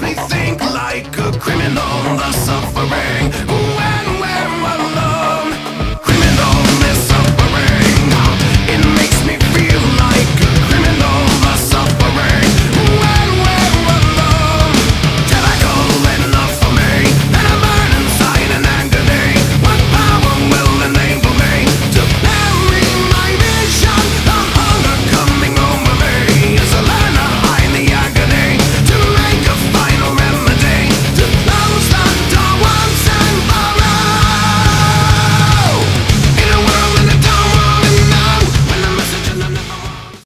makes me think like a criminal. The